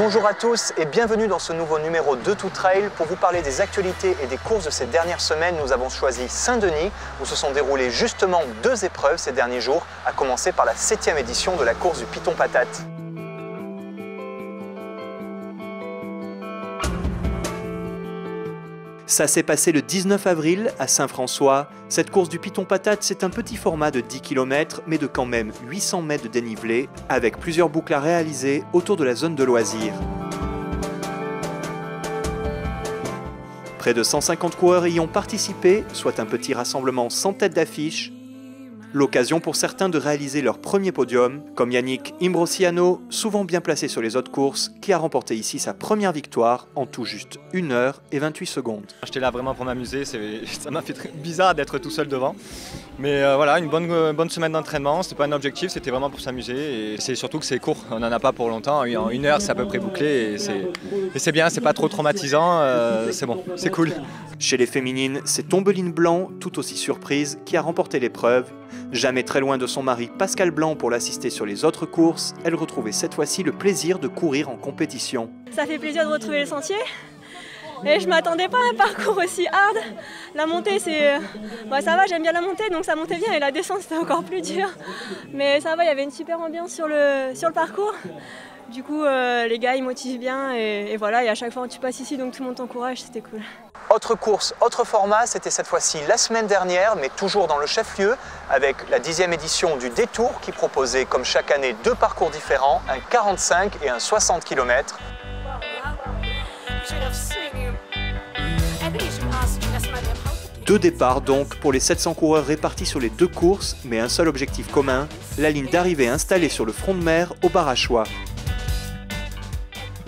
Bonjour à tous et bienvenue dans ce nouveau numéro de Tout Trail. Pour vous parler des actualités et des courses de ces dernières semaines, nous avons choisi Saint-Denis où se sont déroulées justement deux épreuves ces derniers jours, à commencer par la septième édition de la course du Piton Patate. Ça s'est passé le 19 avril à Saint-François. Cette course du Piton Patate, c'est un petit format de 10 km, mais de quand même 800 mètres de dénivelé, avec plusieurs boucles à réaliser autour de la zone de loisirs. Près de 150 coureurs y ont participé, soit un petit rassemblement sans tête d'affiche, L'occasion pour certains de réaliser leur premier podium, comme Yannick Imbrosiano, souvent bien placé sur les autres courses, qui a remporté ici sa première victoire en tout juste 1 heure et 28 secondes. J'étais là vraiment pour m'amuser, ça m'a fait très bizarre d'être tout seul devant. Mais euh, voilà, une bonne, euh, bonne semaine d'entraînement, c'était pas un objectif, c'était vraiment pour s'amuser. Et c'est surtout que c'est court, on n'en a pas pour longtemps. En une heure, c'est à peu près bouclé et c'est bien, c'est pas trop traumatisant, euh, c'est bon, c'est cool. Chez les féminines, c'est Tombeline Blanc, tout aussi surprise, qui a remporté l'épreuve. Jamais très loin de son mari Pascal Blanc pour l'assister sur les autres courses, elle retrouvait cette fois-ci le plaisir de courir en compétition. Ça fait plaisir de retrouver le sentier. Et je m'attendais pas à un parcours aussi hard. La montée, c'est. Bah, ça va, j'aime bien la montée, donc ça montait bien. Et la descente, c'était encore plus dur. Mais ça va, il y avait une super ambiance sur le, parcours. Du coup, euh, les gars, ils motivent bien et, voilà. Et à chaque fois, tu passes ici, donc tout le monde t'encourage, c'était cool. Autre course, autre format, c'était cette fois-ci la semaine dernière, mais toujours dans le chef-lieu, avec la dixième édition du Détour qui proposait, comme chaque année, deux parcours différents, un 45 et un 60 km. Deux départs donc pour les 700 coureurs répartis sur les deux courses, mais un seul objectif commun, la ligne d'arrivée installée sur le front de mer au Barachois.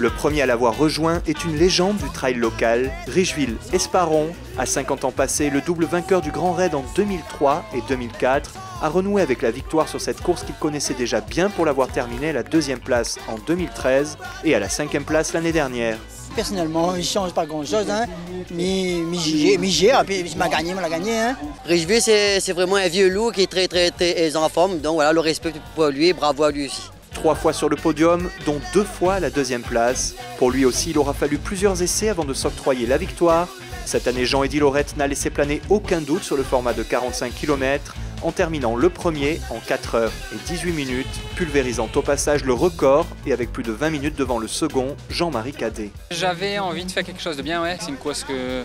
Le premier à l'avoir rejoint est une légende du trail local, Richeville Esparon. À 50 ans passés, le double vainqueur du Grand Raid en 2003 et 2004 a renoué avec la victoire sur cette course qu'il connaissait déjà bien pour l'avoir terminée à la deuxième place en 2013 et à la cinquième place l'année dernière. Personnellement, il ne change pas grand-chose, hein. mais, j'ai, il m'a gagné, il m'a gagné. Hein. Richeville, c'est, vraiment un vieux loup qui est très, très, très en forme, donc voilà, le respect pour lui, bravo à lui aussi trois fois sur le podium, dont deux fois la deuxième place. Pour lui aussi, il aura fallu plusieurs essais avant de s'octroyer la victoire. Cette année, Jean-Eddy Lorette n'a laissé planer aucun doute sur le format de 45 km, en terminant le premier en 4 heures et 18 minutes, pulvérisant au passage le record et avec plus de 20 minutes devant le second, Jean-Marie Cadet. J'avais envie de faire quelque chose de bien, ouais. c'est une course que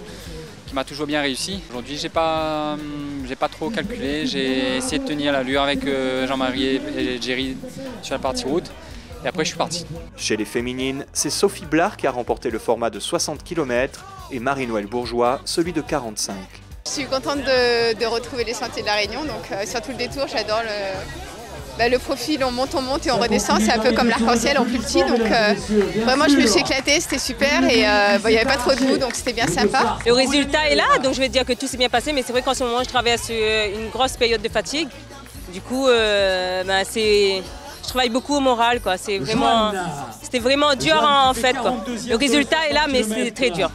qui m'a toujours bien réussi. Aujourd'hui, j'ai pas, hum, j'ai pas trop calculé. J'ai essayé de tenir l'allure avec euh, Jean-Marie et Jerry sur la partie route. Et après, je suis parti. Chez les féminines, c'est Sophie Blard qui a remporté le format de 60 km et Marie-Noël Bourgeois celui de 45. Je suis contente de, retrouver les sentiers de la Réunion. Donc, euh, sur tout le détour, j'adore le, bah, le profil, on monte, on monte et on redescend. C'est un peu comme l'arc-en-ciel en plus petit. Donc euh, vraiment, je me suis éclatée, c'était super et euh, il n'y avait pas trop de mou, donc c'était bien sympa. Le résultat est là, donc je vais dire que tout s'est bien passé, mais c'est vrai qu'en ce moment, je traverse une grosse période de fatigue. Du coup, euh, bah, je travaille beaucoup au moral, quoi. C'est vraiment, c'était vraiment dur en, fait. Le résultat est là, mais c'est très dur.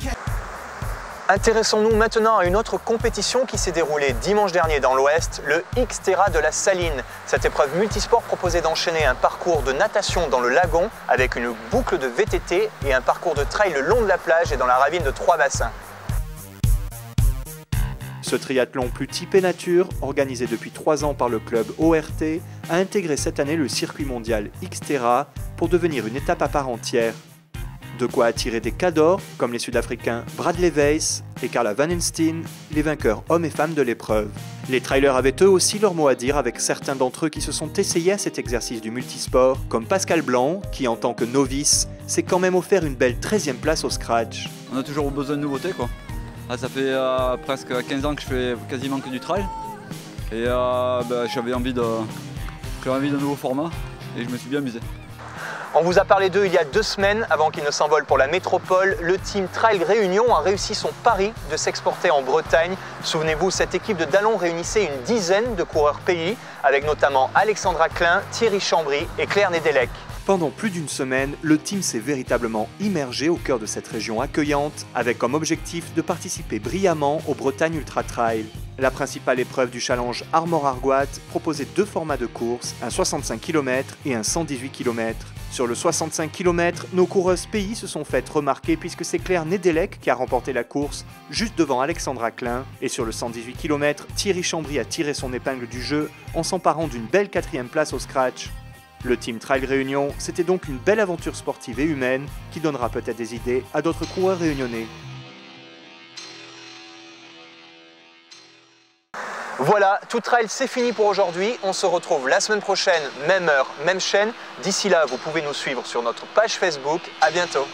Intéressons-nous maintenant à une autre compétition qui s'est déroulée dimanche dernier dans l'Ouest, le Xterra de la Saline. Cette épreuve multisport proposait d'enchaîner un parcours de natation dans le lagon avec une boucle de VTT et un parcours de trail le long de la plage et dans la ravine de trois bassins. Ce triathlon plus typé nature, organisé depuis trois ans par le club ORT, a intégré cette année le circuit mondial Xterra pour devenir une étape à part entière de quoi attirer des cadors comme les Sud-Africains Bradley Weiss et Carla Van Enstein, les vainqueurs hommes et femmes de l'épreuve. Les trailers avaient eux aussi leur mot à dire avec certains d'entre eux qui se sont essayés à cet exercice du multisport, comme Pascal Blanc, qui en tant que novice s'est quand même offert une belle 13e place au scratch. On a toujours besoin de nouveautés quoi. Ah, ça fait euh, presque 15 ans que je fais quasiment que du trail. Et euh, bah, j'avais envie de, envie d'un nouveau format et je me suis bien amusé. On vous a parlé d'eux il y a deux semaines avant qu'ils ne s'envolent pour la métropole. Le team Trail Réunion a réussi son pari de s'exporter en Bretagne. Souvenez-vous, cette équipe de Dallon réunissait une dizaine de coureurs pays, avec notamment Alexandra Klein, Thierry Chambry et Claire Nedelec. Pendant plus d'une semaine, le team s'est véritablement immergé au cœur de cette région accueillante, avec comme objectif de participer brillamment au Bretagne Ultra Trail. La principale épreuve du challenge Armor Argoat proposait deux formats de course, un 65 km et un 118 km. Sur le 65 km, nos coureuses pays se sont faites remarquer puisque c'est Claire Nedelec qui a remporté la course, juste devant Alexandra Klein. Et sur le 118 km, Thierry Chambry a tiré son épingle du jeu en s'emparant d'une belle quatrième place au scratch. Le Team Trail Réunion, c'était donc une belle aventure sportive et humaine qui donnera peut-être des idées à d'autres coureurs réunionnais. Voilà, tout trail c'est fini pour aujourd'hui. On se retrouve la semaine prochaine, même heure, même chaîne. D'ici là, vous pouvez nous suivre sur notre page Facebook. À bientôt.